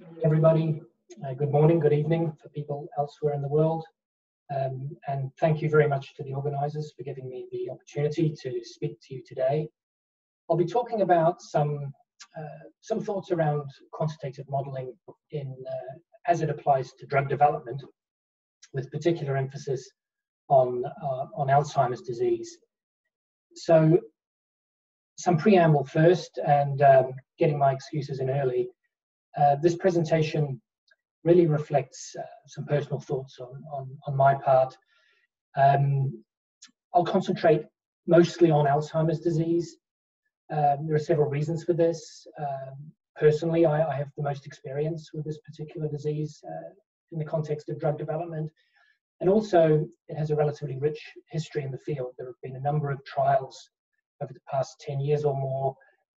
afternoon, everybody. Uh, good morning, good evening for people elsewhere in the world. Um, and thank you very much to the organisers for giving me the opportunity to speak to you today. I'll be talking about some uh, some thoughts around quantitative modelling in uh, as it applies to drug development, with particular emphasis on uh, on Alzheimer's disease. So, some preamble first, and um, getting my excuses in early. Uh, this presentation really reflects uh, some personal thoughts on, on, on my part. Um, I'll concentrate mostly on Alzheimer's disease. Um, there are several reasons for this. Um, personally, I, I, have the most experience with this particular disease uh, in the context of drug development. And also, it has a relatively rich history in the field. There have been a number of trials over the past 10 years or more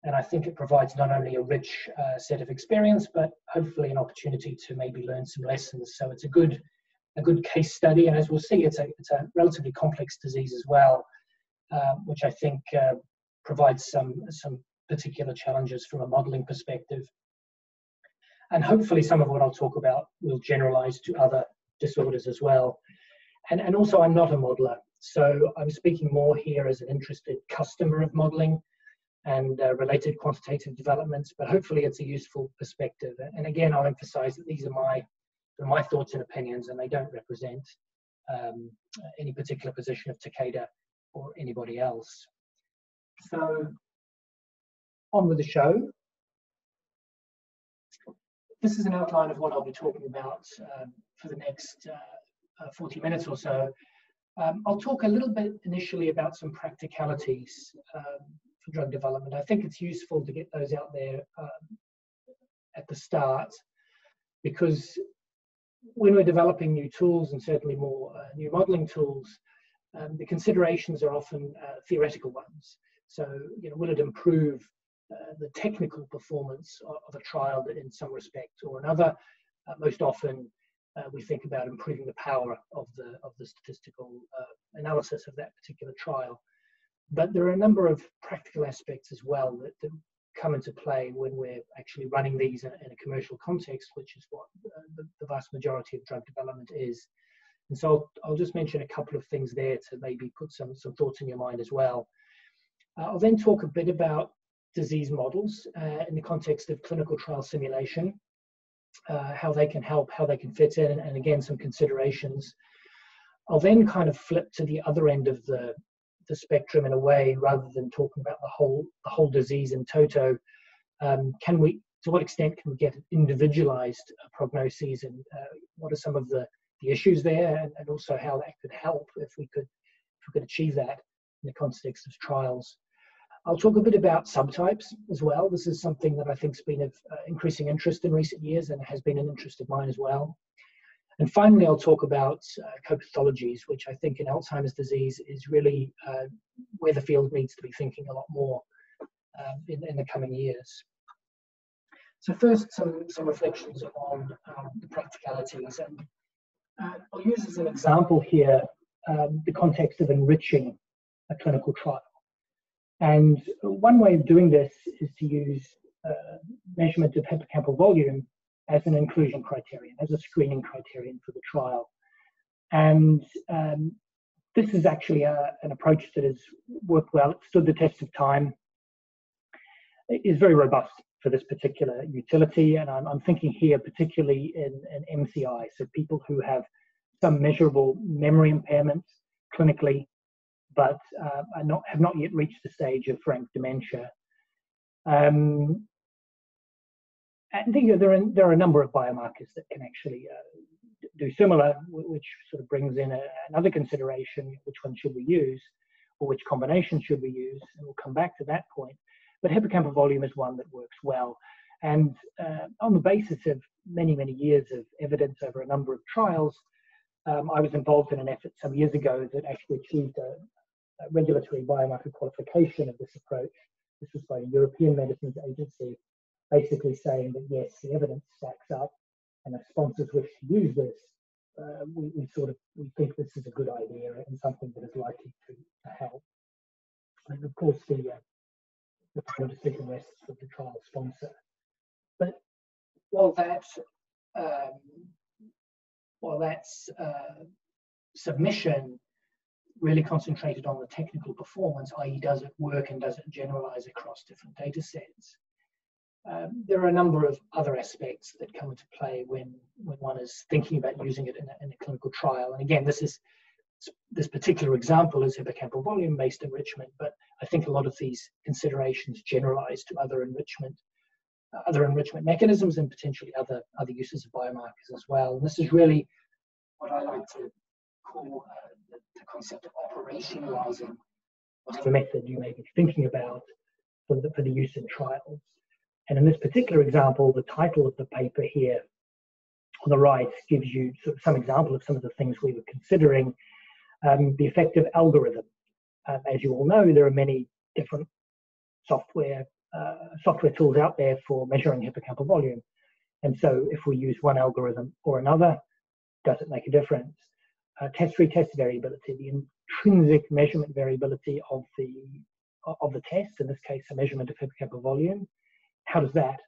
and I think it provides not only a rich uh, set of experience, but hopefully an opportunity to maybe learn some lessons. So it's a good, a good case study. And as we'll see, it's a, it's a relatively complex disease as well, uh, which I think uh, provides some, some particular challenges from a modeling perspective. And hopefully some of what I'll talk about will generalize to other disorders as well. And, and also I'm not a modeler. So I'm speaking more here as an interested customer of modeling and uh, related quantitative developments, but hopefully it's a useful perspective. And again, I'll emphasize that these are my, my thoughts and opinions and they don't represent um, any particular position of Takeda or anybody else. So on with the show. This is an outline of what I'll be talking about um, for the next uh, uh, 40 minutes or so. Um, I'll talk a little bit initially about some practicalities um, for drug development. I think it's useful to get those out there um, at the start because when we're developing new tools and certainly more uh, new modeling tools, um, the considerations are often uh, theoretical ones. So, you know, will it improve uh, the technical performance of, of, a trial in some respect or another? Uh, most often, uh, we think about improving the power of the of the statistical uh, analysis of that particular trial. But there are a number of practical aspects as well that, that come into play when we're actually running these in, in a commercial context, which is what uh, the, the, vast majority of drug development is. And so I'll, I'll, just mention a couple of things there to maybe put some, some thoughts in your mind as well. Uh, I'll then talk a bit about disease models uh, in the context of clinical trial simulation, uh, how they can help, how they can fit in, and again, some considerations. I'll then kind of flip to the other end of the, the spectrum in a way rather than talking about the whole the whole disease in toto um, can we to what extent can we get individualized uh, prognoses and uh, what are some of the the issues there and, and, also how that could help if we could if we could achieve that in the context of trials I'll talk a bit about subtypes as well. This is something that I think has been of uh, increasing interest in recent years and has been an interest of mine as well. And finally, I'll talk about uh, co-pathologies, which I think in Alzheimer's disease is really uh, where the field needs to be thinking a lot more uh, in, in, the coming years. So first, some, some reflections on um, the practicalities. And uh, I'll use as an example here um, the context of enriching a clinical trial. And one way of doing this is to use uh, measurement of hippocampal volume as an inclusion criterion, as a screening criterion for the trial. And um, this is actually a, an approach that has worked well, it stood the test of time, it is very robust for this particular utility. And I'm, I'm thinking here particularly in, in MCI, so people who have some measurable memory impairments clinically, but uh, not, have not yet reached the stage of frank dementia. Um, and there, are, there are a number of biomarkers that can actually uh, do similar, which sort of brings in a, another consideration, which one should we use, or which combination should we use, and we'll come back to that point. But hippocampal volume is one that works well. And uh, on the basis of many, many years of evidence over a number of trials, um, I was involved in an effort some years ago that actually achieved a, a regulatory biomarker qualification of this approach. This was by a European Medicines Agency basically saying that yes, the evidence stacks up, and if sponsors wish to use this, uh, we, we, sort of we think this is a good idea and something that is likely to, help. And of course, the uh, the final decision rests with the trial sponsor. But while that um, while that's uh, submission really concentrated on the technical performance, i.e. does it work and does it generalize across different data sets? Um, there are a number of other aspects that come into play when, when one is thinking about using it in a, in a clinical trial. And again, this is this particular example is hippocampal volume-based enrichment, but I think a lot of these considerations generalize to other enrichment, uh, other enrichment mechanisms and potentially other other uses of biomarkers as well. And this is really what I like to call uh, the, the, concept of operationalizing whatever method you may be thinking about for the, for the use in trials. And in this particular example, the title of the paper here on the right gives you sort of some example of some of the things we were considering. Um, the effective algorithm. Um, as you all know, there are many different software uh, software tools out there for measuring hippocampal volume. And so if we use one algorithm or another, does it make a difference? Uh, test retest variability, the intrinsic measurement variability of the of the test, in this case, a measurement of hippocampal volume, how does that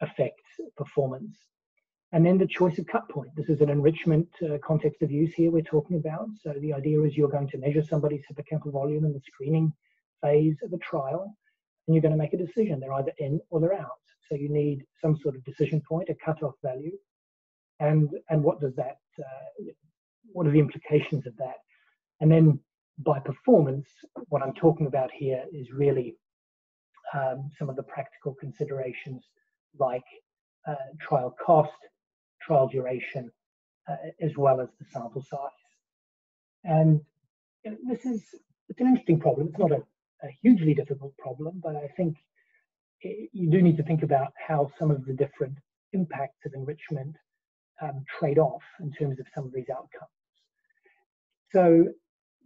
affect performance? And then the choice of cut point. This is an enrichment uh, context of use here we're talking about. So the idea is you're going to measure somebody's hippocampal volume in the screening phase of a trial, and you're going to make a decision. They're either in or they're out. So you need some sort of decision point, a cutoff value, and and what does that? Uh, what are the implications of that? And then by performance, what I'm talking about here is really um, some of the practical considerations like uh, trial cost, trial duration, uh, as well as the sample size. And you know, this is it's an interesting problem. It's not a, a hugely difficult problem, but I think it, you do need to think about how some of the different impacts of enrichment um, trade off in terms of some of these outcomes. So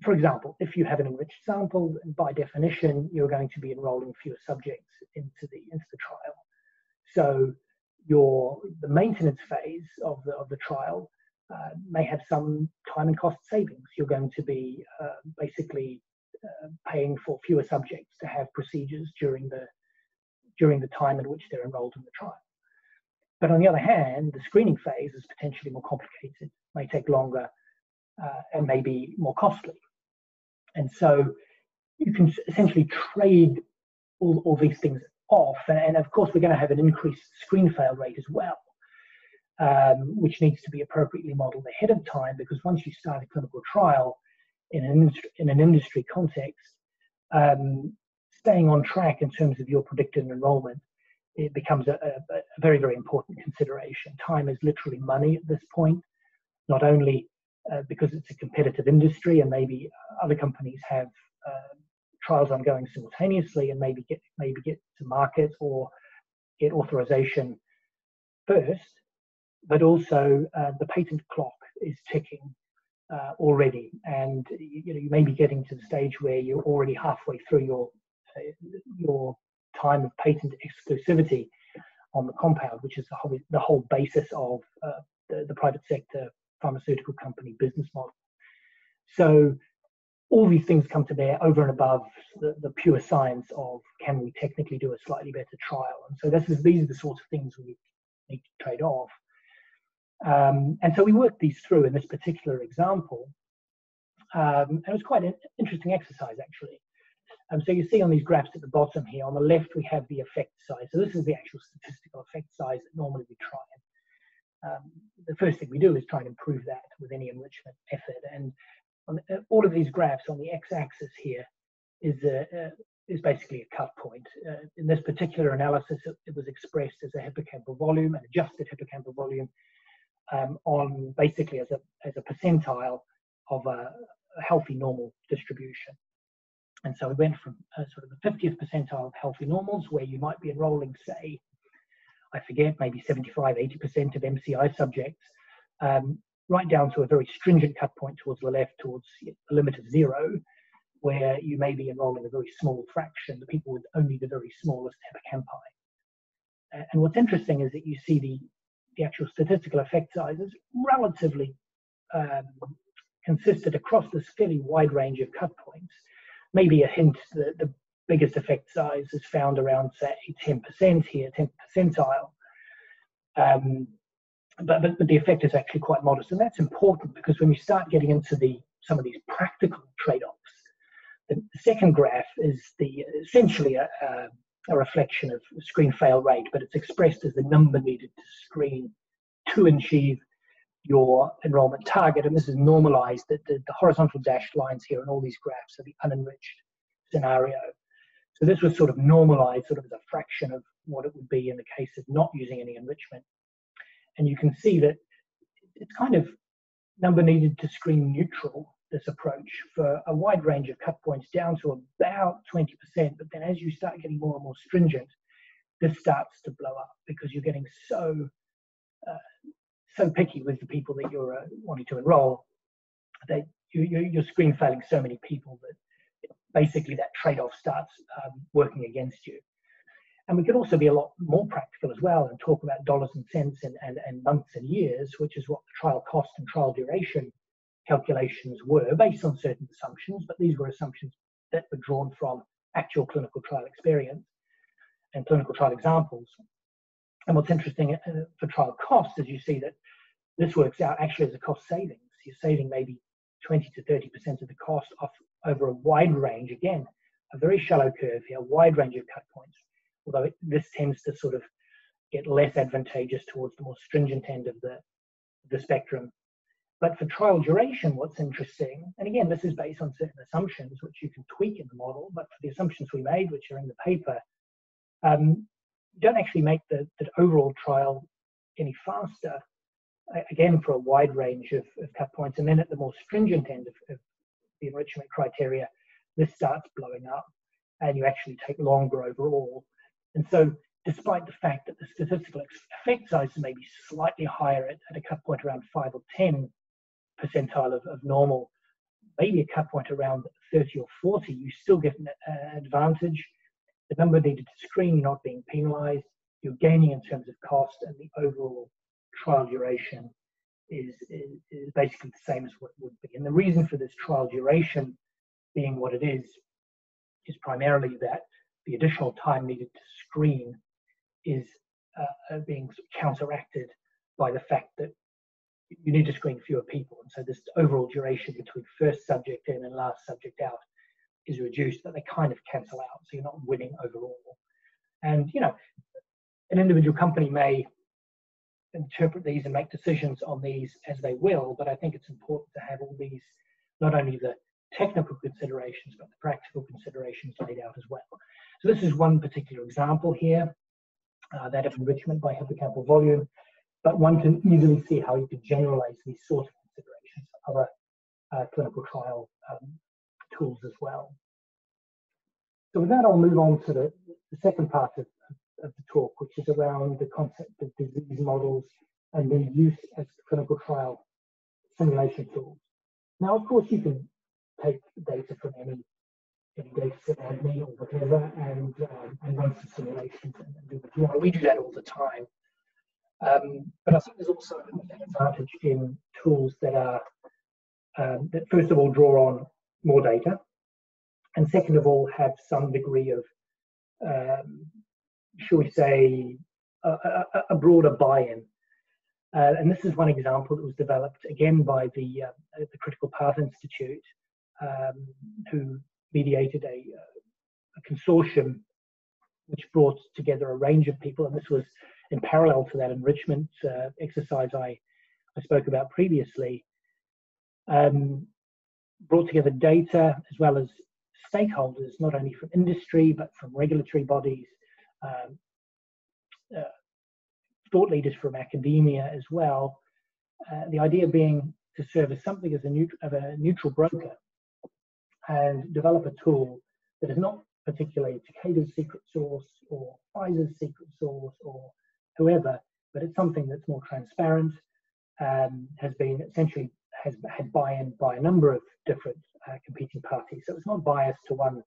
for example, if you have an enriched sample, by definition, you're going to be enrolling fewer subjects into the into the trial. So your the maintenance phase of the of the trial uh, may have some time and cost savings. You're going to be uh, basically uh, paying for fewer subjects to have procedures during the during the time at which they're enrolled in the trial. But on the other hand, the screening phase is potentially more complicated, may take longer, uh, and may be more costly. And so you can essentially trade all, all these things off. And, and of course, we're going to have an increased screen fail rate as well, um, which needs to be appropriately modeled ahead of time because once you start a clinical trial in an, industry, in an industry context, um, staying on track in terms of your predicted enrollment it becomes a, a, a, very, very important consideration. Time is literally money at this point, not only uh, because it's a competitive industry and maybe other companies have uh, trials ongoing simultaneously and maybe get maybe get to market or get authorization first, but also uh, the patent clock is ticking uh, already, and you, know you may be getting to the stage where you're already halfway through your uh, your time of patent exclusivity on the compound, which is the whole, the whole basis of uh, the, the private sector pharmaceutical company business model. So all these things come to bear over and above the, the pure science of can we technically do a slightly better trial. And so this is, these are the sorts of things we need to trade off. Um, and so we worked these through in this particular example. Um, and it was quite an interesting exercise actually. Um, so you see on these graphs at the bottom here, on the left we have the effect size. So this is the actual statistical effect size that normally we try and um, the first thing we do is try and improve that with any enrichment method. And on uh, all of these graphs on the x-axis here is a, uh, is basically a cut point. Uh, in this particular analysis, it, it, was expressed as a hippocampal volume, an adjusted hippocampal volume, um, on basically as a as a percentile of a, a healthy normal distribution. And so we went from sort of the 50th percentile of healthy normals, where you might be enrolling, say, I forget, maybe 75, 80% of MCI subjects, um, right down to a very stringent cut point towards the left, towards a limit of zero, where you may be enrolling a very small fraction, the people with only the very smallest hippocampi. And what's interesting is that you see the, the actual statistical effect sizes relatively um, consistent across this fairly wide range of cut points. Maybe a hint that the biggest effect size is found around, say, 10% here, 10th percentile. Um, but, but, but the effect is actually quite modest, and that's important because when you start getting into the some of these practical trade-offs, the second graph is the essentially a, a, a reflection of screen fail rate, but it's expressed as the number needed to screen to achieve your enrollment target. And this is normalized that the, the, horizontal dashed lines here and all these graphs are the unenriched scenario. So this was sort of normalized sort of as a fraction of what it would be in the case of not using any enrichment. And you can see that it's kind of number needed to screen neutral, this approach, for a wide range of cut points down to about 20%. But then as you start getting more and more stringent, this starts to blow up because you're getting so uh, so picky with the people that you're uh, wanting to enroll that you, you, are screen failing so many people that basically that trade-off starts um, working against you. And we could also be a lot more practical as well and talk about dollars and cents and, and, and months and years, which is what the trial cost and trial duration calculations were based on certain assumptions, but these were assumptions that were drawn from actual clinical trial experience and clinical trial examples. And what's interesting uh, for trial costs is you see that this works out actually as a cost savings. You're saving maybe 20 to 30% of the cost off over a wide range, again, a very shallow curve here, a wide range of cut points although it, this tends to sort of get less advantageous towards the more stringent end of the, the spectrum. But for trial duration, what's interesting, and again, this is based on certain assumptions which you can tweak in the model, but for the assumptions we made, which are in the paper, um, don't actually make the, the overall trial any faster, again, for a wide range of, of cut points. And then at the more stringent end of, of the enrichment criteria, this starts blowing up and you actually take longer overall and so, despite the fact that the statistical effect size may be slightly higher at, at a cut point around 5 or 10 percentile of, of normal, maybe a cut point around 30 or 40, you still get an uh, advantage. The number needed to screen, you're not being penalized, you're gaining in terms of cost, and the overall trial duration is, is, is basically the same as what would be. And the reason for this trial duration being what it is is primarily that the additional time needed to screen is uh, uh, being counteracted by the fact that you need to screen fewer people. And so this overall duration between first subject in and last subject out is reduced, but they kind of cancel out. So you're not winning overall. And, you know, an individual company may interpret these and make decisions on these as they will, but I think it's important to have all these, not only the technical considerations, but the practical considerations laid out as well. So this is one particular example here, uh, that of enrichment by hippocampal volume, but one can easily see how you could generalize these sort of considerations to other uh, clinical trial um, tools as well. So with that, I'll move on to the, the second part of, of the talk, which is around the concept of disease models and their use as clinical trial simulation tools. Now, of course, you can take data from any any data set me or whatever and, um, and run some simulations and, do the drawing. We do that all the time. Um, but I think there's also an advantage in tools that are um, that first of all draw on more data, and second of all have some degree of, um, shall we say, a, a, a broader buy-in. Uh, and this is one example that was developed again by the uh, the Critical Path Institute, um, who mediated a, a consortium which brought together a range of people, and this was in parallel to that enrichment uh, exercise I, I spoke about previously, um, brought together data as well as stakeholders, not only from industry, but from regulatory bodies, um, uh, thought leaders from academia as well. Uh, the idea being to serve as something as a, neut- of a neutral broker and develop a tool that is not particularly Takeda's secret source or Pfizer's secret source or whoever, but it's something that's more transparent, um, has been essentially has had buy-in by a number of different uh, competing parties. So it's not biased to one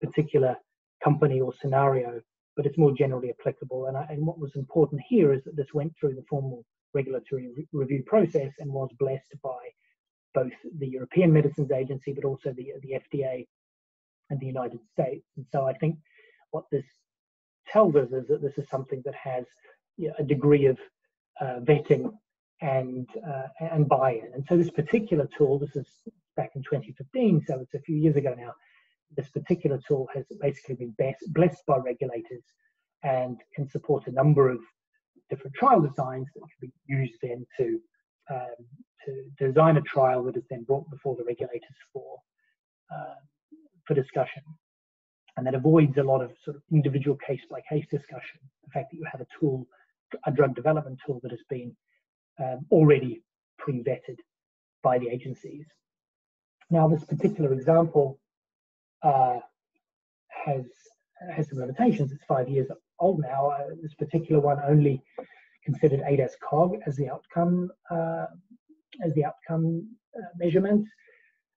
particular company or scenario, but it's more generally applicable. And, I, and what was important here is that this went through the formal regulatory re review process and was blessed by both the European Medicines Agency, but also the, the FDA and the United States. And so I think what this tells us is that this is something that has you know, a degree of uh, vetting and uh, and buy-in. And so this particular tool, this is back in 2015, so it's a few years ago now. This particular tool has basically been blessed by regulators and can support a number of different trial designs that can be used then to um, to design a trial that is then brought before the regulators for uh, for discussion. And that avoids a lot of sort of individual case by case discussion. The fact that you have a tool, a drug development tool that has been um, already pre vetted by the agencies. Now, this particular example uh, has has some limitations. It's five years old now. Uh, this particular one only considered ADAS-Cog as the outcome uh, as the outcome uh, measurement.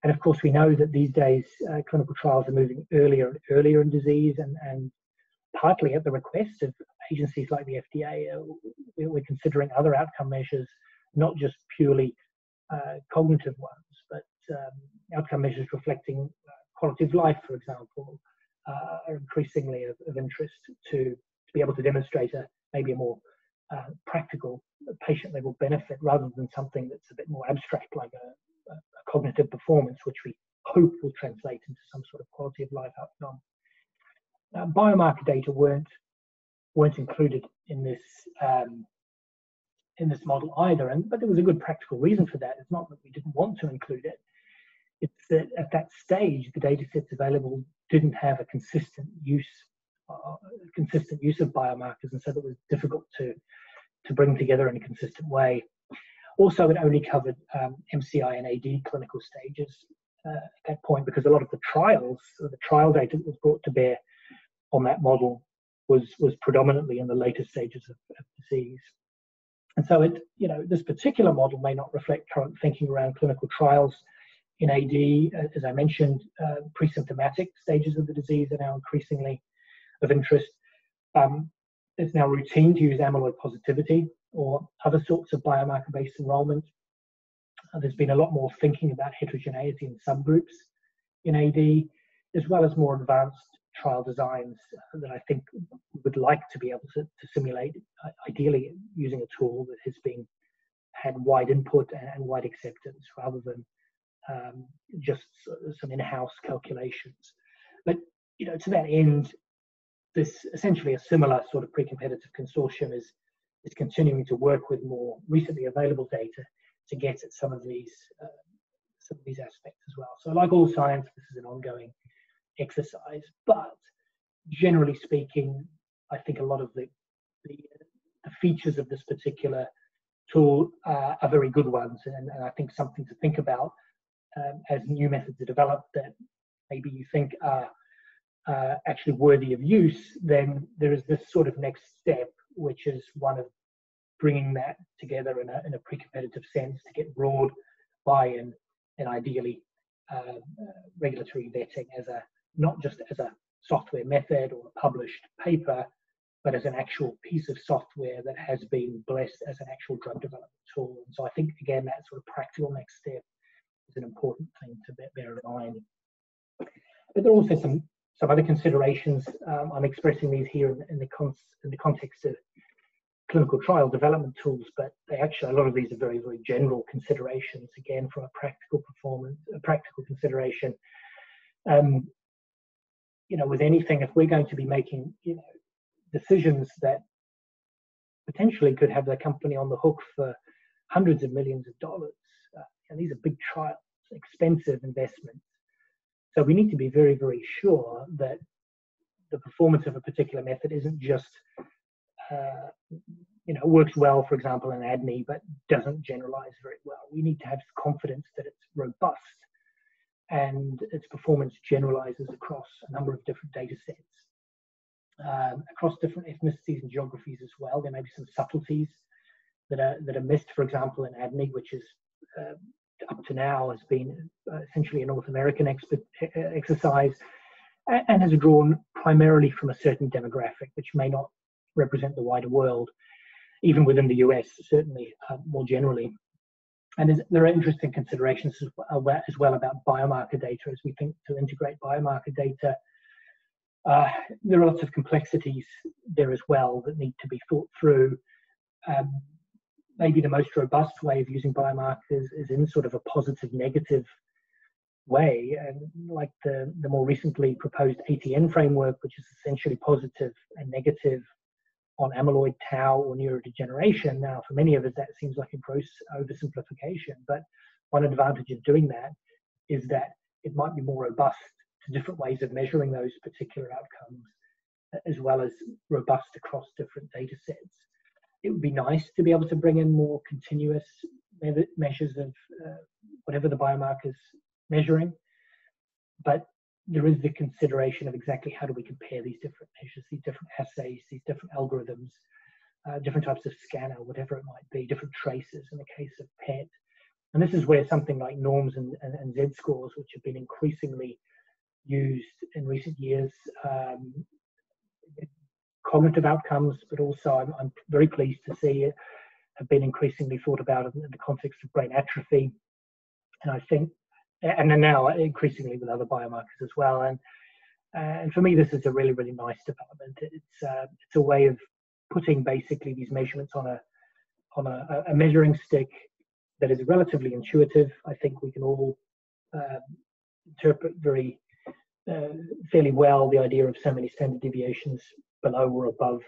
And of course, we know that these days uh, clinical trials are moving earlier and earlier in disease, and, and partly at the request of agencies like the FDA, uh, we're considering other outcome measures, not just purely cognitive ones, but um, outcome measures reflecting quality of life, for example, uh, are increasingly of, of interest to, to, be able to demonstrate a maybe a more uh, practical patient level benefit rather than something that's a bit more abstract like a, a, cognitive performance, which we hope will translate into some sort of quality of life outcome. Biomarker data weren't weren't included in this um, in this model either, and but there was a good practical reason for that. It's not that we didn't want to include it; it's that at that stage the data sets available didn't have a consistent use uh, consistent use of biomarkers, and so it was difficult to to bring together in a consistent way. Also, it only covered um, MCI and AD clinical stages uh, at that point because a lot of the trials, the trial data that was brought to bear on that model was was predominantly in the later stages of, of disease. And so it, you know, this particular model may not reflect current thinking around clinical trials in AD. As I mentioned, uh, pre-symptomatic stages of the disease are now increasingly of interest. Um, it's now routine to use amyloid positivity or other sorts of biomarker-based enrollment. Uh, there's been a lot more thinking about heterogeneity in subgroups in AD, as well as more advanced trial designs that I think would like to be able to, to simulate, uh, ideally using a tool that has been had wide input and, wide acceptance rather than um, just some in-house calculations. But you know, to that end, this essentially a similar sort of pre-competitive consortium is is continuing to work with more recently available data to get at some of these uh, some of these aspects as well. So, like all science, this is an ongoing exercise, but generally speaking, I think a lot of the the, the features of this particular tool uh, are very good ones, and, and, I think something to think about um, as new methods are developed that maybe you think are uh, actually worthy of use, then there is this sort of next step, which is one of bringing that together in a, in a pre-competitive sense to get broad buy-in and ideally uh, regulatory vetting as a not just as a software method or a published paper, but as an actual piece of software that has been blessed as an actual drug development tool. And so I think again that sort of practical next step is an important thing to bear in mind. But there are also some some other considerations. Um, I'm expressing these here in, in the in the context of clinical trial development tools, but they actually a lot of these are very very general considerations. Again, from a practical performance, a practical consideration. Um, you know, with anything, if we're going to be making you know decisions that potentially could have the company on the hook for hundreds of millions of dollars, and these are big trials, expensive investments so we need to be very, very sure that the performance of a particular method isn't just, uh, you know, works well, for example, in ADNI, but doesn't generalize very well. We need to have confidence that it's robust and its performance generalizes across a number of different data sets. Um, across different ethnicities and geographies as well. There may be some subtleties that are that are missed, for example, in ADNI, which is uh, up to now has been uh, essentially a North American exercise and has drawn primarily from a certain demographic, which may not represent the wider world, even within the US, certainly uh, more generally. And there are interesting considerations as well about biomarker data as we think to integrate biomarker data Uh, there are lots of complexities there as well that need to be thought through. Um, maybe the most robust way of using biomarkers is in sort of a positive negative way, and like the, the more recently proposed ATN framework, which is essentially positive and negative on amyloid tau or neurodegeneration. Now, for many of us, that seems like a gross oversimplification, but one advantage of doing that is that it might be more robust to different ways of measuring those particular outcomes, as well as robust across different data sets. It would be nice to be able to bring in more continuous measures of uh, whatever the biomarkers measuring, but there is the consideration of exactly how do we compare these different measures, these different assays, these different algorithms, uh, different types of scanner, whatever it might be, different traces in the case of PET. And this is where something like norms and, and, and Z scores, which have been increasingly used in recent years, um, cognitive outcomes, but also I'm, I'm, very pleased to see it have been increasingly thought about in, the context of brain atrophy. And I think and then now increasingly with other biomarkers as well. And and for me, this is a really really nice development. It's uh, it's a way of putting basically these measurements on a on a, a measuring stick that is relatively intuitive. I think we can all uh, interpret very uh, fairly well the idea of so many standard deviations below or above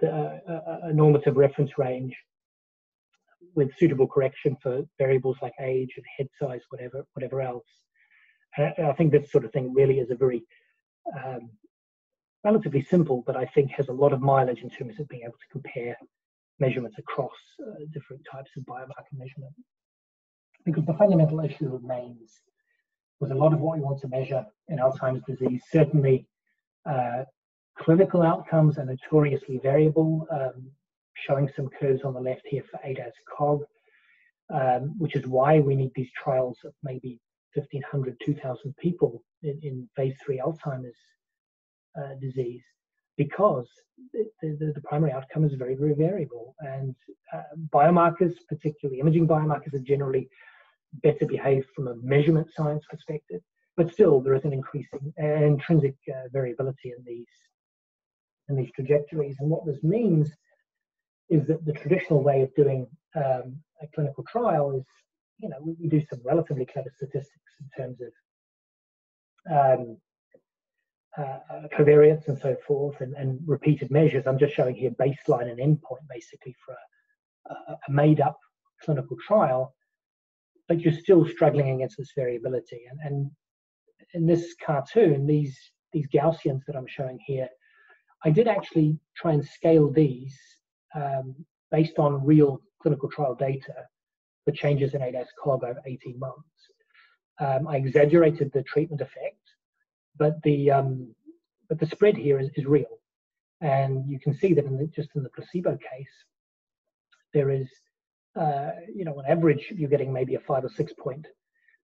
the, uh, a normative reference range with suitable correction for variables like age and head size, whatever, whatever else. And I think this sort of thing really is a very um, relatively simple, but I think has a lot of mileage in terms of being able to compare measurements across uh, different types of biomarker measurement. Because the fundamental issue remains with a lot of what we want to measure in Alzheimer's disease, certainly uh, clinical outcomes are notoriously variable. Um, showing some curves on the left here for ADAS-Cog, um, which is why we need these trials of maybe 1,500, 2,000 people in, in phase three Alzheimer's uh, disease, because the, the, the, primary outcome is very, very variable. And uh, biomarkers, particularly imaging biomarkers, are generally better behaved from a measurement science perspective. But still, there is an increasing uh, intrinsic uh, variability in these in these trajectories. And what this means is that the traditional way of doing um, a clinical trial is, you know, we, do some relatively clever statistics in terms of um, uh, covariance and so forth, and, and, repeated measures. I'm just showing here baseline and endpoint basically for a, a made-up clinical trial, but you're still struggling against this variability. And, and in this cartoon, these these Gaussians that I'm showing here, I did actually try and scale these um, based on real clinical trial data for changes in ADAS-Cog over 18 months. Um, I exaggerated the treatment effect, but the um, but the spread here is, is real, and you can see that in the, just in the placebo case, there is uh, you know on average you're getting maybe a five or six point,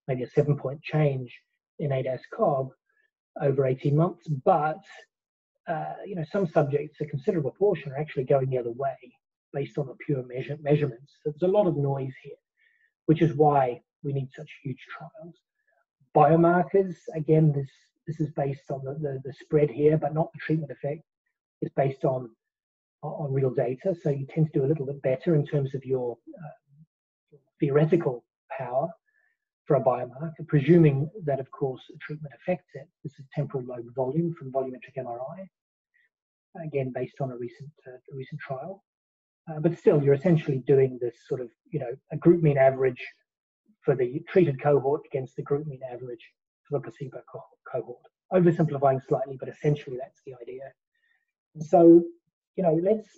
maybe a seven point change in ADAS-Cog over 18 months, but uh, you know, some subjects, a considerable portion, are actually going the other way based on the pure measure, measurements. So there's a lot of noise here, which is why we need such huge trials. Biomarkers, again, this this is based on the, the, the spread here, but not the treatment effect. It's based on on real data, so you tend to do a little bit better in terms of your uh, theoretical power for a biomarker, presuming that, of course, treatment affects it. This is temporal lobe volume from volumetric MRI again based on a recent uh, a recent trial. Uh, but still, you're essentially doing this sort of you know a group mean average for the treated cohort against the group mean average for the placebo co cohort. Oversimplifying slightly, but essentially that's the idea. So, you know, let's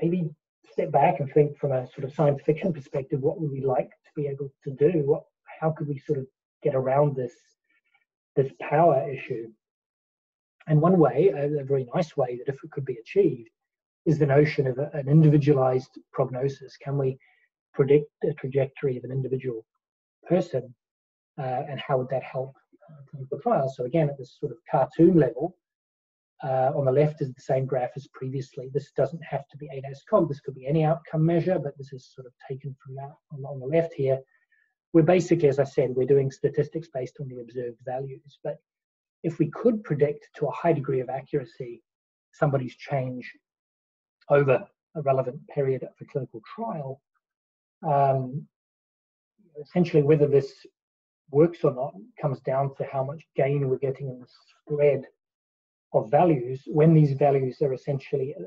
maybe step back and think from a sort of science fiction perspective. What would we like to be able to do? What, how could we sort of get around this this power issue? And one way, a, a very nice way that if it could be achieved, is the notion of a, an individualized prognosis. Can we predict the trajectory of an individual person uh, and how would that help uh, clinical trials? So again, at this sort of cartoon level, uh, on the left is the same graph as previously. This doesn't have to be ADAS-Cog. This could be any outcome measure, but this is sort of taken from that on, on the left here. We're basically, as I said, we're doing statistics based on the observed values. But if we could predict to a high degree of accuracy somebody's change over a relevant period of a clinical trial, um, essentially whether this works or not comes down to how much gain we're getting in the spread of values when these values are essentially uh,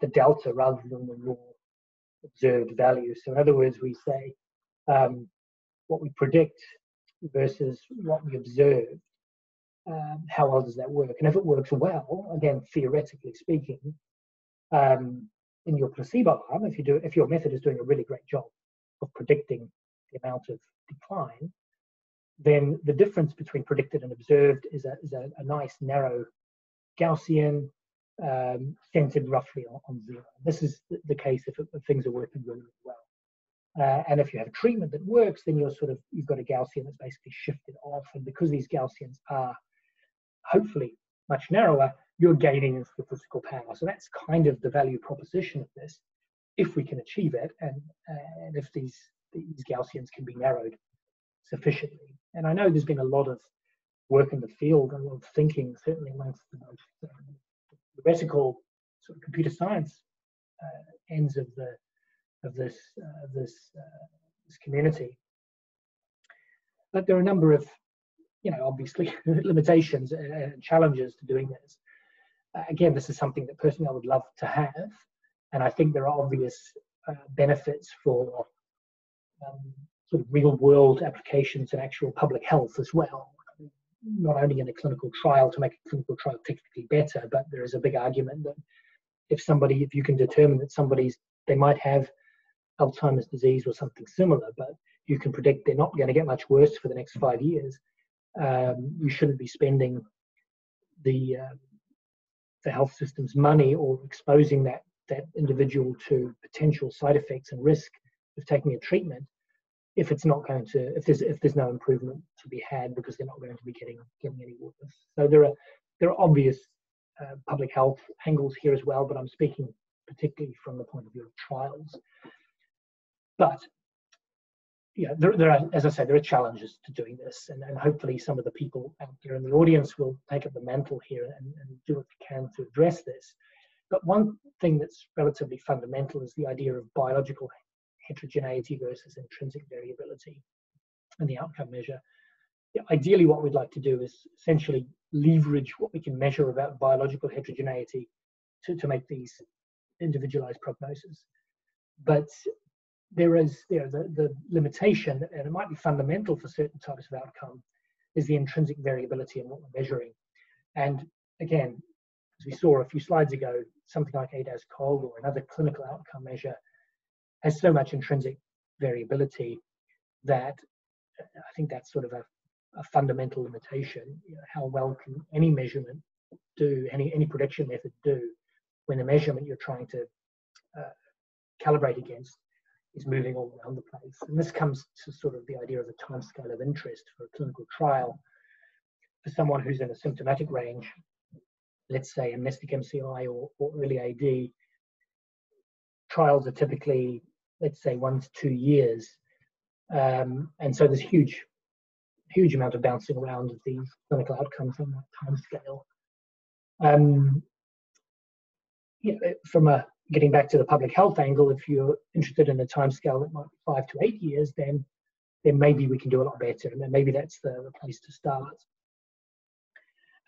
the delta rather than the raw observed value. So in other words, we say um, what we predict versus what we observe. Um, how well does that work? And if it works well, again, theoretically speaking, um, in your placebo arm, if you do, if your method is doing a really great job of predicting the amount of decline, then the difference between predicted and observed is a, is a, a nice narrow Gaussian um, centered roughly on, on, zero. This is the case if, if things are working really, really well. Uh, and if you have a treatment that works, then you're sort of you've got a Gaussian that's basically shifted off, and because these Gaussians are hopefully much narrower, you're gaining in statistical power. So that's kind of the value proposition of this, if we can achieve it, and and if these these Gaussians can be narrowed sufficiently. And I know there's been a lot of work in the field and a lot of thinking, certainly amongst the most theoretical sort of computer science uh, ends of the of this uh, this uh, this community. But there are a number of, you know, obviously limitations and challenges to doing this. Uh, again, this is something that personally I would love to have, and I think there are obvious uh, benefits for um, sort of real world applications and actual public health as well. Not only in a clinical trial to make a clinical trial technically better, but there is a big argument that if somebody, if you can determine that somebody's, they might have Alzheimer's disease or something similar, but you can predict they're not going to get much worse for the next five years, um, you shouldn't be spending the uh, the health system's money or exposing that that individual to potential side effects and risk of taking a treatment if it's not going to if there's if there's no improvement to be had because they're not going to be getting getting any worse. So there are there are obvious uh, public health angles here as well, but I'm speaking particularly from the point of view of trials. But yeah, there, there are, as I said, there are challenges to doing this, and, and hopefully some of the people out there in the audience will take up the mantle here and, and do what they can to address this. But one thing that's relatively fundamental is the idea of biological heterogeneity versus intrinsic variability and the outcome measure. Yeah, ideally, what we'd like to do is essentially leverage what we can measure about biological heterogeneity to, to make these individualized prognoses. But there is the, the limitation, and it might be fundamental for certain types of outcome, is the intrinsic variability in what we're measuring. And again, as we saw a few slides ago, something like ADAS-Cog or another clinical outcome measure has so much intrinsic variability that uh, I think that's sort of a, a fundamental limitation. You know, how well can any measurement do, any, any prediction method do, when the measurement you're trying to uh, calibrate against is moving all around the place. And this comes to sort of the idea of the time scale of interest for a clinical trial. For someone who's in a symptomatic range, let's say a amnestic MCI or, or early AD, trials are typically, let's say, one to two years. Um, and so there's huge, huge amount of bouncing around of these clinical outcomes on that time scale. Um, from a getting back to the public health angle, if you're interested in a timescale that might be five to eight years, then then maybe we can do a lot better, and then maybe that's the, the place to start.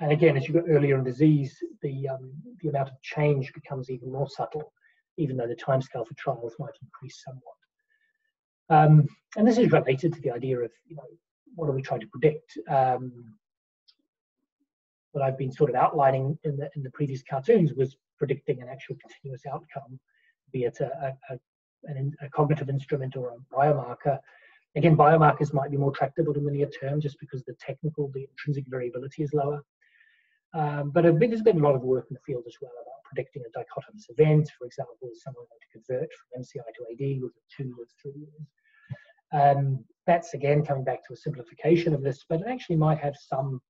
And again, as you go earlier in disease, the um, the amount of change becomes even more subtle, even though the timescale for trials might increase somewhat. Um, and this is related to the idea of you know what are we trying to predict. Um, what I've been sort of outlining in the in the previous cartoons was predicting an actual continuous outcome, be it a, a, a, a cognitive instrument or a biomarker. Again, biomarkers might be more tractable in the near term just because the technical, the intrinsic variability is lower. Um, but there's been a lot of work in the field as well about predicting a dichotomous event. For example, is someone going to convert from MCI to AD within two years, three years? Um, that's again coming back to a simplification of this, but it actually might have some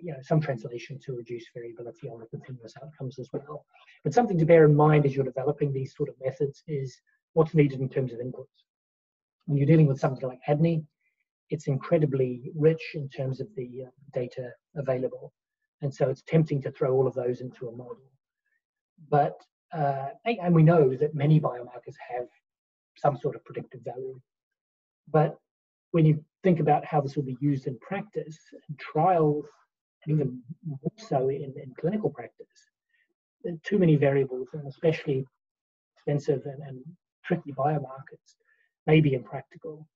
you know, some translation to reduce variability on the continuous outcomes as well. But something to bear in mind as you're developing these sort of methods is what's needed in terms of inputs. When you're dealing with something like ADNI, it's incredibly rich in terms of the uh, data available. And so it's tempting to throw all of those into a model. But, uh, and we know that many biomarkers have some sort of predictive value. But when you think about how this will be used in practice, trials, even more so in, in clinical practice, too many variables, and especially expensive and, and tricky biomarkers may be impractical.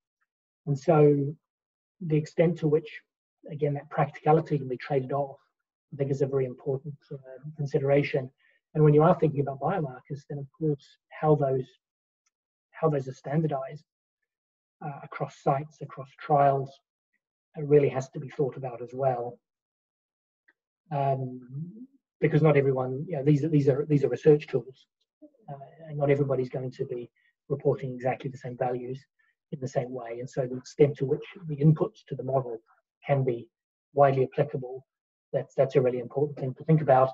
And so the extent to which, again, that practicality can be traded off, I think is a very important uh, consideration. And when you are thinking about biomarkers, then of course how those how those are standardized uh, across sites, across trials, it really has to be thought about as well. Um, because not everyone, you know, these these are these are research tools, uh, and not everybody's going to be reporting exactly the same values in the same way. And so the extent to which the inputs to the model can be widely applicable, that's that's a really important thing to think about.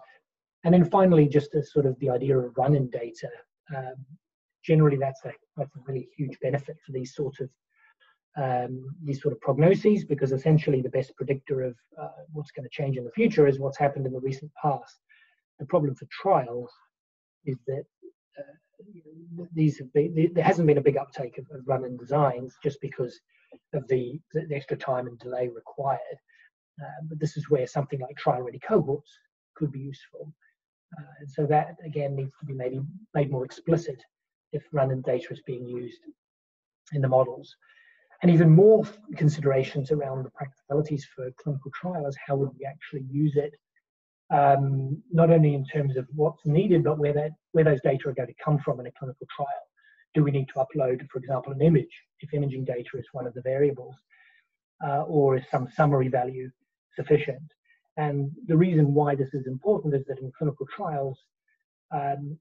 And then finally, just as sort of the idea of run-in data. Um, generally, that's a that's a really huge benefit for these sort of um, these sort of prognoses because essentially the best predictor of uh, what's going to change in the future is what's happened in the recent past. The problem for trials is that uh, these have been, there hasn't been a big uptake of, of designs just because of the, the, extra time and delay required. Uh, but this is where something like trial-ready cohorts could be useful. Uh, and so that again needs to be maybe made more explicit if run-in data is being used in the models. And even more considerations around the practicalities for clinical trials, how would we actually use it um, not only in terms of what's needed, but where that where those data are going to come from in a clinical trial. Do we need to upload, for example, an image if imaging data is one of the variables, uh, or is some summary value sufficient? And the reason why this is important is that in clinical trials, um,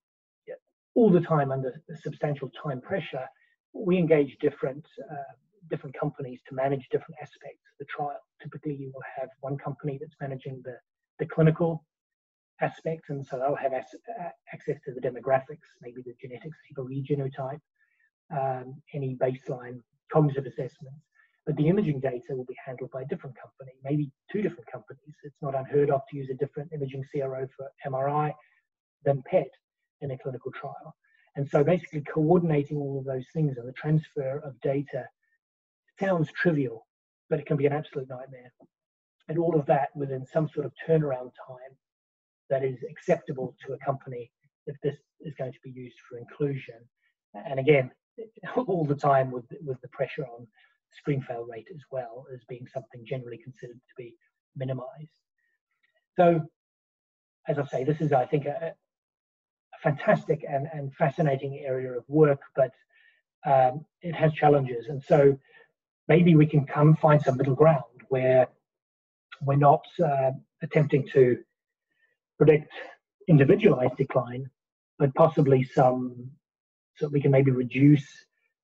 all the time under substantial time pressure, we engage different uh, different companies to manage different aspects of the trial. Typically, you will have one company that's managing the the clinical aspects, and so they'll have access to the demographics, maybe the genetics, the genotype, um, any baseline cognitive assessments. But the imaging data will be handled by a different company, maybe two different companies. It's not unheard of to use a different imaging CRO for MRI than PET in a clinical trial. And so basically coordinating all of those things and the transfer of data sounds trivial, but it can be an absolute nightmare and all of that within some sort of turnaround time that is acceptable to a company if this is going to be used for inclusion. And again, all the time with, with the pressure on screen fail rate as well as being something generally considered to be minimized. So, as I say, this is, I think, a, a fantastic and, and fascinating area of work, but um, it has challenges. And so maybe we can come find some middle ground where we're not uh, attempting to predict individualized decline, but possibly some, so we can maybe reduce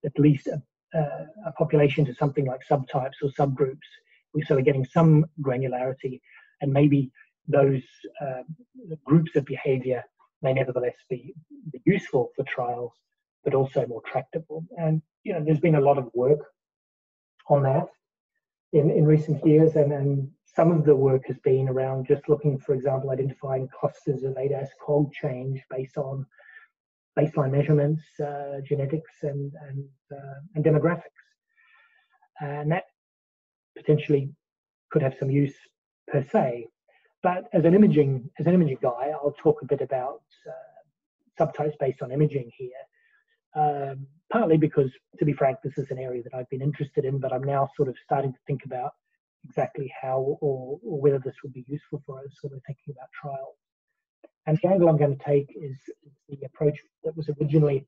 at least a, a population to something like subtypes or subgroups. So we're getting some granularity, and maybe those uh, groups of behavior may nevertheless be, be useful for trials, but also more tractable. And you know, there's been a lot of work on that in, in recent years, and, and some of the work has been around just looking, for example, identifying clusters of ADAS cog change based on baseline measurements, uh, genetics, and and, uh, and demographics, and that potentially could have some use per se. But as an imaging as an imaging guy, I'll talk a bit about uh, subtypes based on imaging here. Um, partly because, to be frank, this is an area that I've been interested in, but I'm now sort of starting to think about exactly how or, or whether this would be useful for us when we're thinking about trials. And the angle I'm going to take is the approach that was originally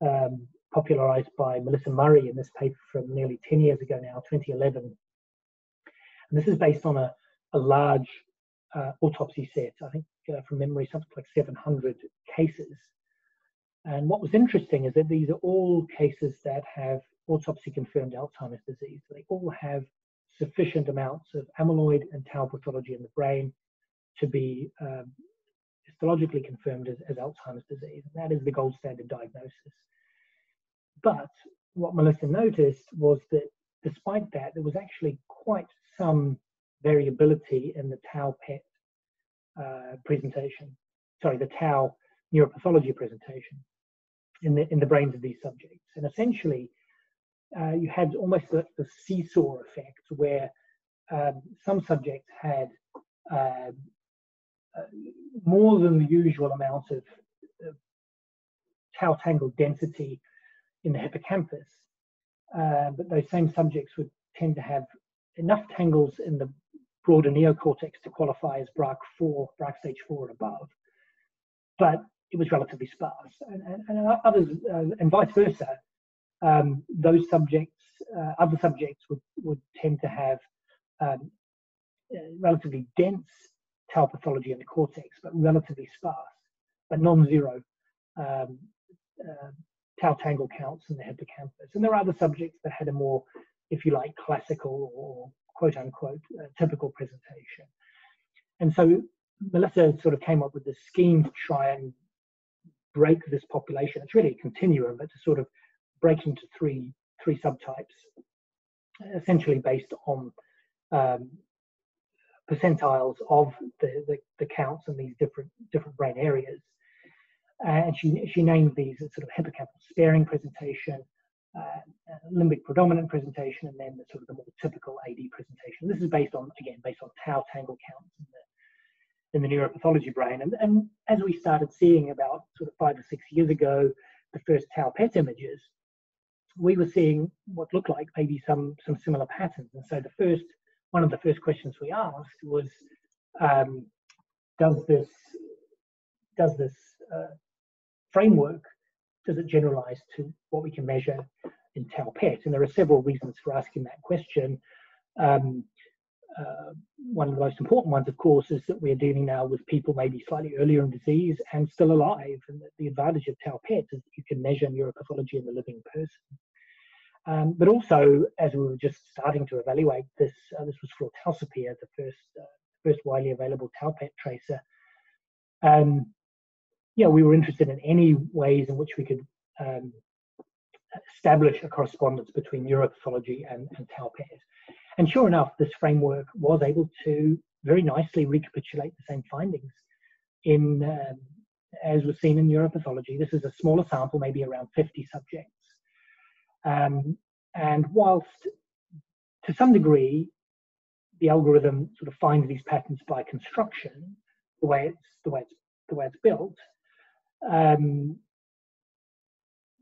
um, popularized by Melissa Murray in this paper from nearly 10 years ago now, 2011. And this is based on a, a large uh, autopsy set, I think uh, from memory, something like 700 cases. And what was interesting is that these are all cases that have autopsy confirmed Alzheimer's disease. They all have sufficient amounts of amyloid and tau pathology in the brain to be um, histologically confirmed as, as Alzheimer's disease. And that is the gold standard diagnosis. But what Melissa noticed was that despite that, there was actually quite some variability in the tau PET uh, presentation, sorry, the tau neuropathology presentation in the in the brains of these subjects. And essentially, uh, you had almost the, the seesaw effect where um, some subjects had uh, uh, more than the usual amount of, of tau tangle density in the hippocampus, uh, but those same subjects would tend to have enough tangles in the broader neocortex to qualify as Braak 4, Braak stage 4 and above, but it was relatively sparse. And, and, and others, uh, and vice versa, um, those subjects, uh, other subjects would, would tend to have um, uh, relatively dense tau pathology in the cortex, but relatively sparse, but non-zero um, uh, tau tangle counts in the hippocampus. And there are other subjects that had a more, if you like, classical or quote unquote uh, typical presentation. And so Melissa sort of came up with this scheme to try and break this population. It's really a continuum, but to sort of break into three three subtypes, essentially based on um, percentiles of the, the, the, counts in these different different brain areas. And she, she named these as sort of hippocampal sparing presentation, uh, limbic predominant presentation, and then the sort of the more typical AD presentation. This is based on, again, based on tau tangle counts the, in the neuropathology brain. And, and as we started seeing about sort of five or six years ago, the first tau PET images, we were seeing what looked like maybe some some similar patterns. And so the first one of the first questions we asked was, um, does this does this uh, framework does it generalize to what we can measure in tau PET? And there are several reasons for asking that question. Um, uh, one of the most important ones, of course, is that we're dealing now with people maybe slightly earlier in disease and still alive. And the advantage of tau PET is that you can measure neuropathology in the living person. Um, but also, as we were just starting to evaluate this, uh, this was for Talsapia, the first, uh, first widely available tau PET tracer. Um, yeah, we were interested in any ways in which we could um, establish a correspondence between neuropathology and, and tau PET. And sure enough, this framework was able to very nicely recapitulate the same findings in, um, as was seen in neuropathology. This is a smaller sample, maybe around 50 subjects. Um, and whilst to some degree the algorithm sort of finds these patterns by construction, the way it's the way it's the way it's built, um,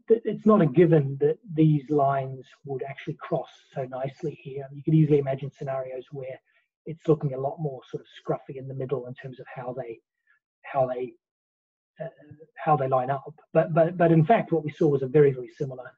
it's not a given that these lines would actually cross so nicely here. You could easily imagine scenarios where it's looking a lot more sort of scruffy in the middle in terms of how they how they uh, how they line up. But but but in fact, what we saw was a very very similar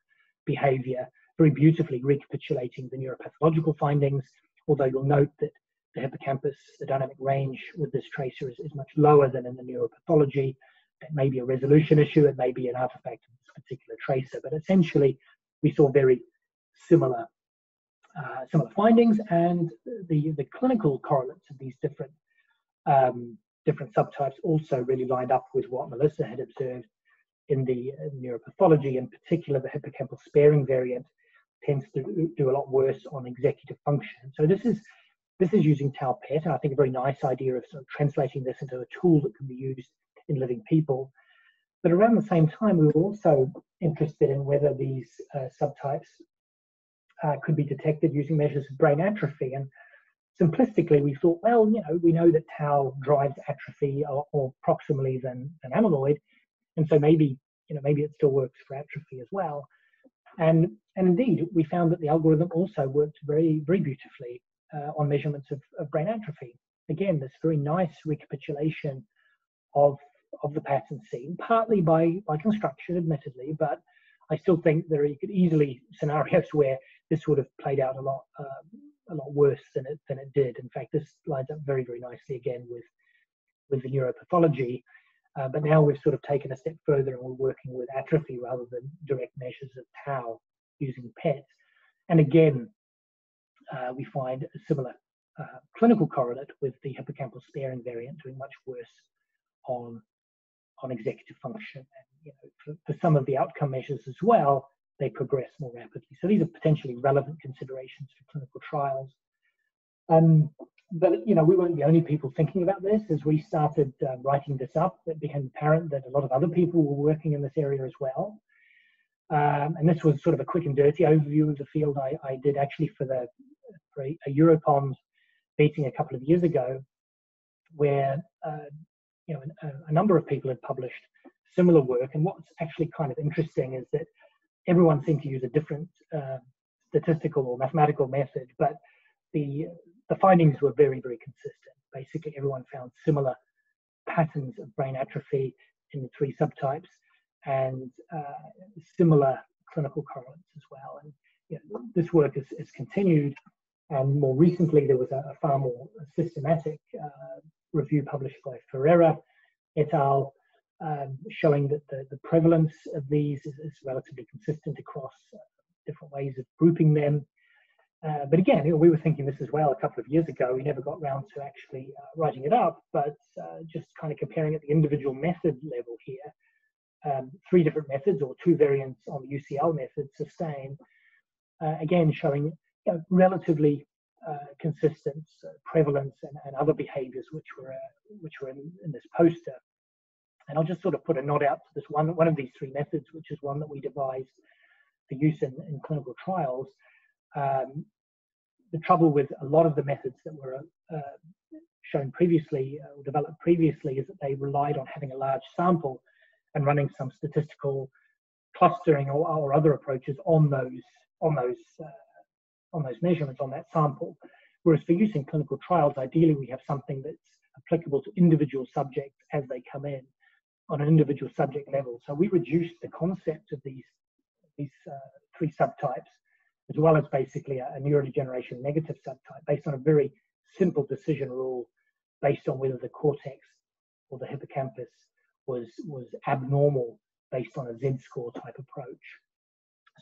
behavior, very beautifully recapitulating the neuropathological findings, although you'll note that the hippocampus, the dynamic range with this tracer is, is much lower than in the neuropathology. It may be a resolution issue, it may be an artifact of this particular tracer, but essentially we saw very similar uh, similar findings and the, the clinical correlates of these different um, different subtypes also really lined up with what Melissa had observed in the neuropathology, in particular the hippocampal sparing variant tends to do a lot worse on executive function. So this is this is using tau PET, and I think a very nice idea of, sort of translating this into a tool that can be used in living people. But around the same time, we were also interested in whether these uh, subtypes uh, could be detected using measures of brain atrophy. And simplistically, we thought, well, you know, we know that tau drives atrophy or, or proximally than, than amyloid, and so maybe you know maybe it still works for atrophy as well and and indeed we found that the algorithm also worked very very beautifully uh, on measurements of, of brain atrophy again this very nice recapitulation of of the pattern seen partly by by construction admittedly but i still think there could easily scenarios where this would have played out a lot uh, a lot worse than it than it did in fact this lines up very very nicely again with with the neuropathology uh, but now we've sort of taken a step further and we're working with atrophy rather than direct measures of tau using PET. And again, uh, we find a similar uh, clinical correlate with the hippocampal sparing variant doing much worse on, on executive function. And you know, for, for some of the outcome measures as well, they progress more rapidly. So these are potentially relevant considerations for clinical trials. Um, but you know, we weren't the only people thinking about this. As we started uh, writing this up, it became apparent that a lot of other people were working in this area as well. Um, and this was sort of a quick and dirty overview of the field I, I did actually for the for a, a EuroPOND meeting a couple of years ago, where uh, you know a, a, number of people had published similar work. And what's actually kind of interesting is that everyone seemed to use a different uh, statistical or mathematical method, but the the findings were very very consistent. Basically, everyone found similar patterns of brain atrophy in the three subtypes and uh, similar clinical correlates as well. And you know, this work is, is continued and more recently, there was a, a far more systematic uh, review published by Ferreira et al. Um, showing that the, the, prevalence of these is, is relatively consistent across uh, different ways of grouping them. Uh, but again, you know, we were thinking this as well a couple of years ago. We never got round to actually uh, writing it up, but uh, just kind of comparing at the individual method level here. Um, three different methods or two variants on the UCL method sustain, uh, again showing know, relatively uh, consistent uh, prevalence and, and, other behaviors which were uh, which were in, in, this poster. And I'll just sort of put a nod out to this one one of these three methods, which is one that we devised for use in, in clinical trials. Um, the trouble with a lot of the methods that were uh, shown previously or developed previously is that they relied on having a large sample and running some statistical clustering or, or other approaches on those on those uh, on those measurements on that sample. Whereas for use in clinical trials, ideally we have something that's applicable to individual subjects as they come in on an individual subject level. So we reduced the concept of these, these uh, three subtypes, as well as basically a, a neurodegeneration negative subtype based on a very simple decision rule based on whether the cortex or the hippocampus was, was abnormal based on a Z-score type approach.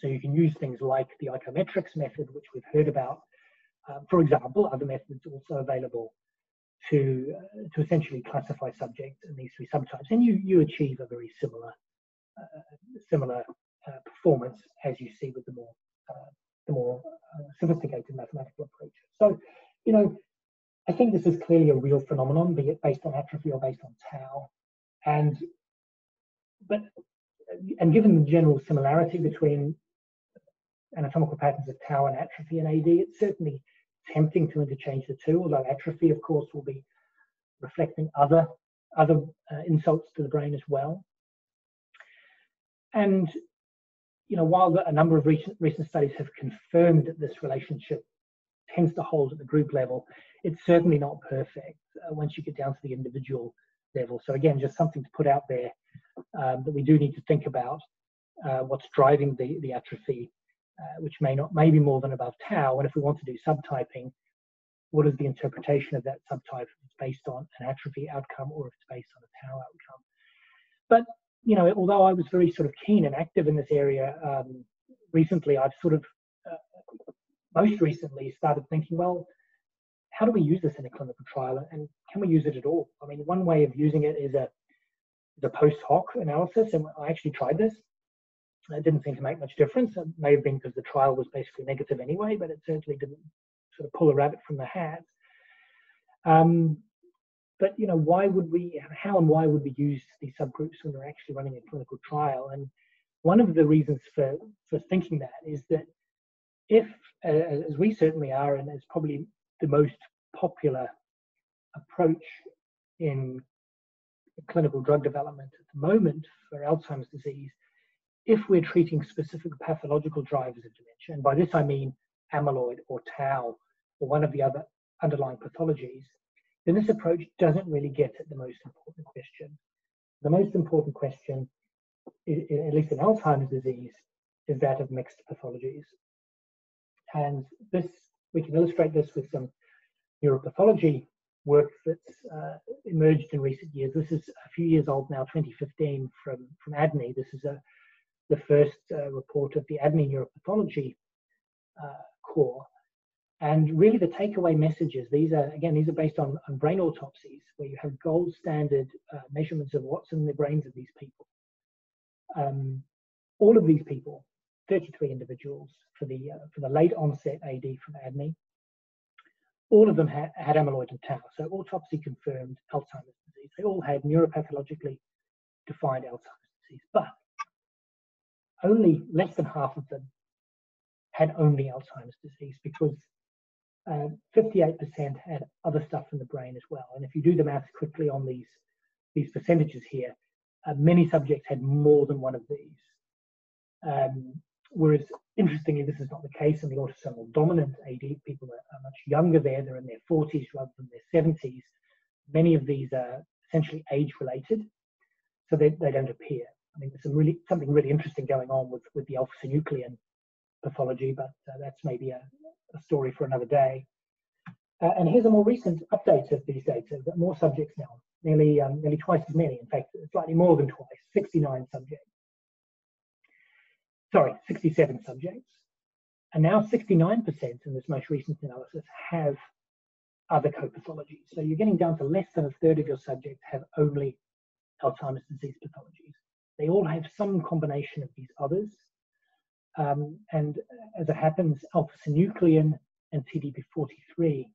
So you can use things like the icometrix method, which we've heard about. Um, for example, other methods also available to, uh, to essentially classify subjects in these three subtypes, and you, you achieve a very similar, uh, similar uh, performance as you see with the more, uh, the more uh, sophisticated mathematical approach. So, you know, I think this is clearly a real phenomenon, be it based on atrophy or based on tau. And but and given the general similarity between anatomical patterns of tau and atrophy in AD, it's certainly tempting to interchange the two, although atrophy, of course, will be reflecting other, other uh, insults to the brain as well. And you know, while a number of recent, recent studies have confirmed that this relationship tends to hold at the group level, it's certainly not perfect uh, once you get down to the individual level. So again, just something to put out there um, that we do need to think about uh, what's driving the, the atrophy uh, which may not may be more than above tau. And if we want to do subtyping, what is the interpretation of that subtype if it's based on an atrophy outcome or if it's based on a tau outcome? But you know, although I was very sort of keen and active in this area um, recently, I've sort of uh, most recently started thinking, well, how do we use this in a clinical trial, and can we use it at all? I mean, one way of using it is a a post hoc analysis, and I actually tried this. It didn't seem to make much difference. It may have been because the trial was basically negative anyway, but it certainly didn't sort of pull a rabbit from the hat. Um, but you know, why would we? How and why would we use these subgroups when we're actually running a clinical trial? And one of the reasons for for thinking that is that if, as we certainly are, and as probably the most popular approach in clinical drug development at the moment for Alzheimer's disease if we're treating specific pathological drivers of dementia, and by this I mean amyloid or tau or one of the other underlying pathologies, then this approach doesn't really get at the most important question. The most important question, at least in Alzheimer's disease, is that of mixed pathologies. And this, we can illustrate this with some neuropathology work that's uh, emerged in recent years. This is a few years old now, 2015, from, from ADNI. This is a the first uh, report of the ADNI neuropathology uh, core. And really, the takeaway messages these are again these are based on, on brain autopsies where you have gold standard uh, measurements of what's in the brains of these people. Um, all of these people 33 individuals for the uh, for the late onset AD from ADNI. All of them had, had amyloid and tau, so autopsy confirmed Alzheimer's disease. They all had neuropathologically defined Alzheimer's disease, but only less than half of them had only Alzheimer's disease because 58% uh, had other stuff in the brain as well. And if you do the maths quickly on these, these percentages here, uh, many subjects had more than one of these. Um, whereas, interestingly, this is not the case in the autosomal dominant AD. People are, are much younger there, they're in their 40s rather than their 70s. Many of these are essentially age related, so they, they don't appear. I mean, there's some really, something really interesting going on with, with the alpha synuclein pathology, but uh, that's maybe a, a, story for another day. Uh, and here's a more recent update of these data. We've more subjects now, nearly um, nearly twice as many. In fact, slightly more than twice, 69 subjects. Sorry, 67 subjects. And now 69% in this most recent analysis have other co-pathologies. So you're getting down to less than a third of your subjects have only Alzheimer's disease pathologies. They all have some combination of these others. Um, and as it happens, alpha-synuclein and TDP43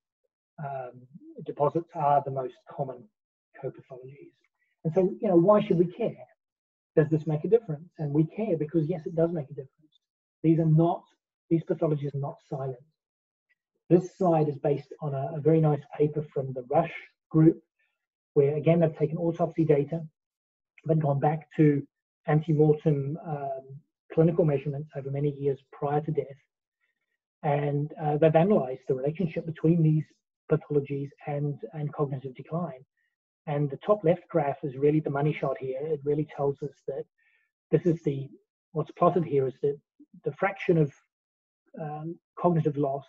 um, deposits are the most common co-pathologies. And so, you know, why should we care? Does this make a difference? And we care because, yes, it does make a difference. These are not, these pathologies are not silent. This slide is based on a, a very nice paper from the Rush group, where again, they've taken autopsy data, but gone back to ante-mortem um, clinical measurements over many years prior to death. And uh, they've analyzed the relationship between these pathologies and, and cognitive decline. And the top left graph is really the money shot here. It really tells us that this is the, what's plotted here is that the fraction of um, cognitive loss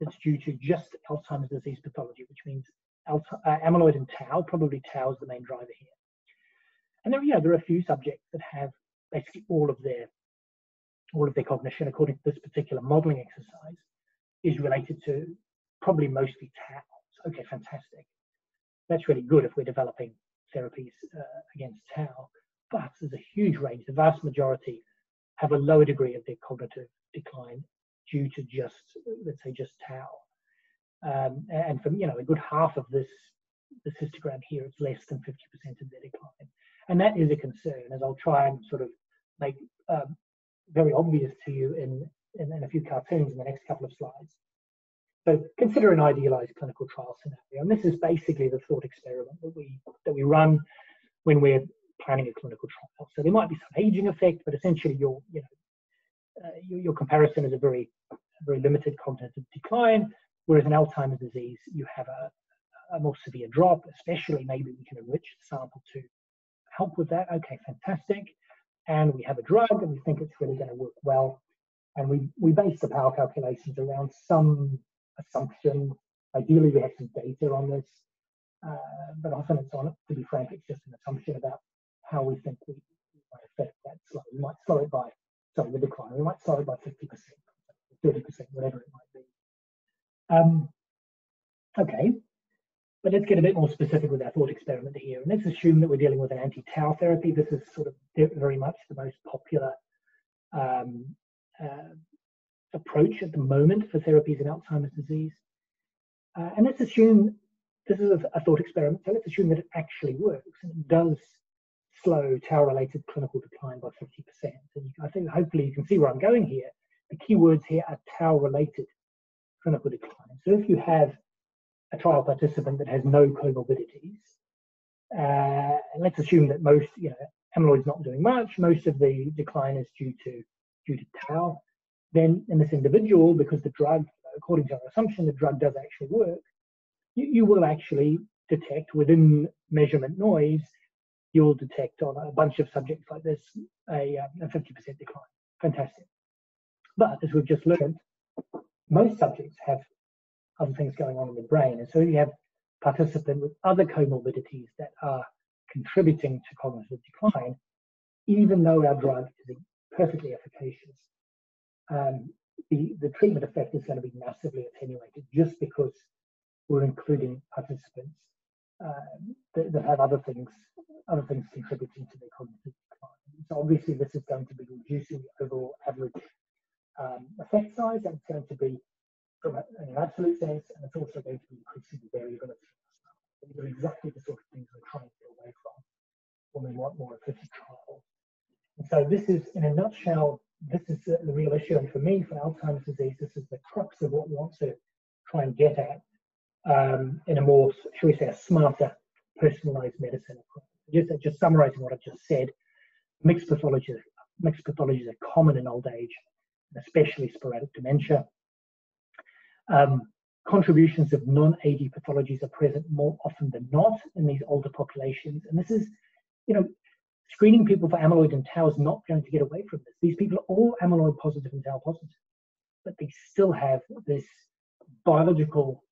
that's due to just Alzheimer's disease pathology, which means uh, amyloid and tau, probably tau is the main driver here. And there, know, there are a few subjects that have basically all of their all of their cognition, according to this particular modeling exercise, is related to probably mostly tau. Okay, fantastic. That's really good if we're developing therapies uh, against tau. But there's a huge range. The vast majority have a lower degree of their cognitive decline due to just, let's say, just tau. Um, and from you know a good half of this this histogram here, it's less than 50% of their decline, and that is a concern. As I'll try and sort of make um, very obvious to you in, in, in, a few cartoons in the next couple of slides. So consider an idealized clinical trial scenario. And this is basically the thought experiment that we, that we run when we're planning a clinical trial. So there might be some aging effect, but essentially your, you know, uh, your, your, comparison is a very, very limited cognitive decline, whereas in Alzheimer's disease, you have a, a more severe drop, especially maybe we can enrich the sample to help with that. Okay, fantastic and we have a drug and we think it's really going to work well. And we, we base the power calculations around some assumption. Ideally, we have some data on this, uh, but often it's on, to be frank, it's just an assumption about how we think we, might affect that slow. We might slow it by, sorry, the decline, we might slow it by 50%, 30%, whatever it might be. Um, okay, but let's get a bit more specific with our thought experiment here. And let's assume that we're dealing with an anti-tau therapy. This is sort of very much the most popular um, uh, approach at the moment for therapies in Alzheimer's disease. Uh, and let's assume this is a, a, thought experiment. So let's assume that it actually works and it does slow tau-related clinical decline by 50%. And I think hopefully you can see where I'm going here. The key words here are tau-related clinical decline. So if you have a trial participant that has no comorbidities, uh, and let's assume that most, you know, amyloid's not doing much, most of the decline is due to due to tau, then in this individual, because the drug, according to our assumption, the drug does actually work, you, you will actually detect within measurement noise, you'll detect on a bunch of subjects like this a, a 50% decline. Fantastic. But as we've just learned, most subjects have other things going on in the brain. And so you have participant with other comorbidities that are contributing to cognitive decline, even though our drug is perfectly efficacious. Um, the, the treatment effect is going to be massively attenuated just because we're including participants uh, that, that, have other things, other things contributing to their cognitive decline. So obviously this is going to be reducing the overall average um, effect size and it's going to be from an absolute sense and it's also going to be increasing the variability. These are exactly the sort of things we're trying to get away from when we want more efficient trials. And so this is, in a nutshell, this is the real issue. And for me, for Alzheimer's disease, this is the crux of what we want to try and get at um, in a more, shall we say, a smarter, personalized medicine. Just, just summarizing what I've just said, mixed pathologies, mixed pathologies are common in old age, especially sporadic dementia. Um, contributions of non-AD pathologies are present more often than not in these older populations. And this is, you know, screening people for amyloid and tau is not going to get away from this. These people are all amyloid positive and tau positive, but they still have this biological,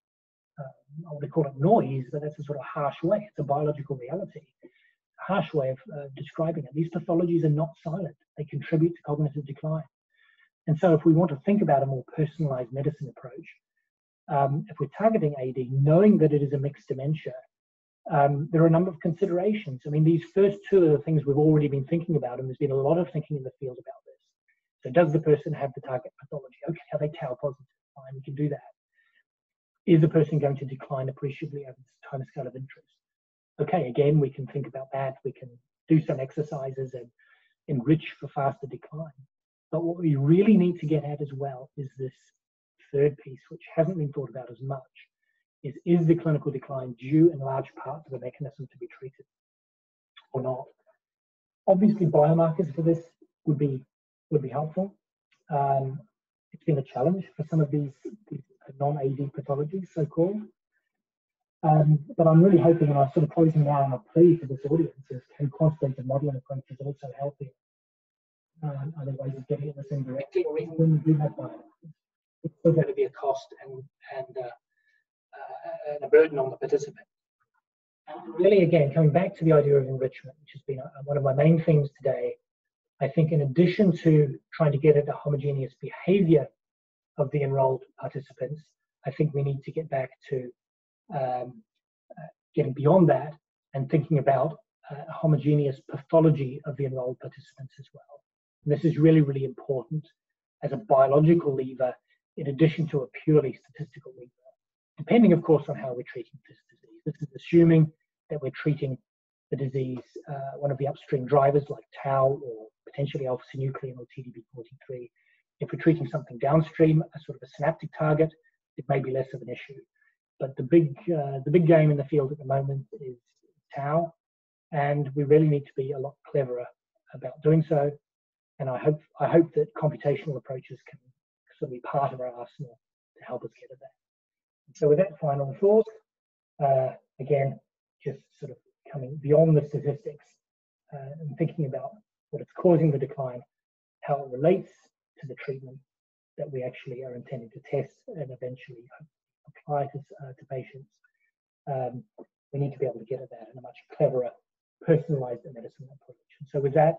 uh, I would call it noise, but that's a sort of harsh way. It's a biological reality, harsh way of uh, describing it. These pathologies are not silent. They contribute to cognitive decline. And so if we want to think about a more personalized medicine approach, um, if we're targeting AD, knowing that it is a mixed dementia, um, there are a number of considerations. I mean, these first two are the things we've already been thinking about, and there's been a lot of thinking in the field about this. So, does the person have the target pathology? Okay, are they tau positive? Fine, we can do that. Is the person going to decline appreciably over this time scale of interest? Okay, again, we can think about that. We can do some exercises and enrich for faster decline. But what we really need to get at as well is this third piece, which hasn't been thought about as much, is is the clinical decline due in large part to the mechanism to be treated or not? Obviously, biomarkers for this would be would be helpful. Um, it's been a challenge for some of these, these non-AD pathologies, so-called. Um, but I'm really hoping, and I'm sort of closing now on a plea for this audience, is can quantitative modelling approaches also help in um, other ways of getting at this indirectly, or even when we do have biomarkers? Still going to be a cost and, and uh, uh, and a burden on the participant. And really, again, coming back to the idea of enrichment, which has been a, one of my main themes today, I think in addition to trying to get at the homogeneous behavior of the enrolled participants, I think we need to get back to um, uh, getting beyond that and thinking about uh, a homogeneous pathology of the enrolled participants as well. And this is really, really important as a biological lever in addition to a purely statistical lever depending, of course, on how we're treating this disease. This is assuming that we're treating the disease, uh, one of the upstream drivers like tau or potentially alpha-synuclein or TDP43. If we're treating something downstream, a sort of a synaptic target, it may be less of an issue. But the big, uh, the big game in the field at the moment is tau, and we really need to be a lot cleverer about doing so. And I hope, I hope that computational approaches can sort of be part of our arsenal to help us get at that. So with that final thought, uh, again, just sort of coming beyond the statistics uh, and thinking about what is causing the decline, how it relates to the treatment that we actually are intending to test and eventually apply to, uh, to patients. Um, we need to be able to get at that in a much cleverer, personalized medicine approach. And so with that,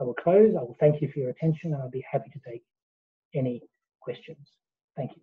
I will close. I will thank you for your attention and I'll be happy to take any questions. Thank you.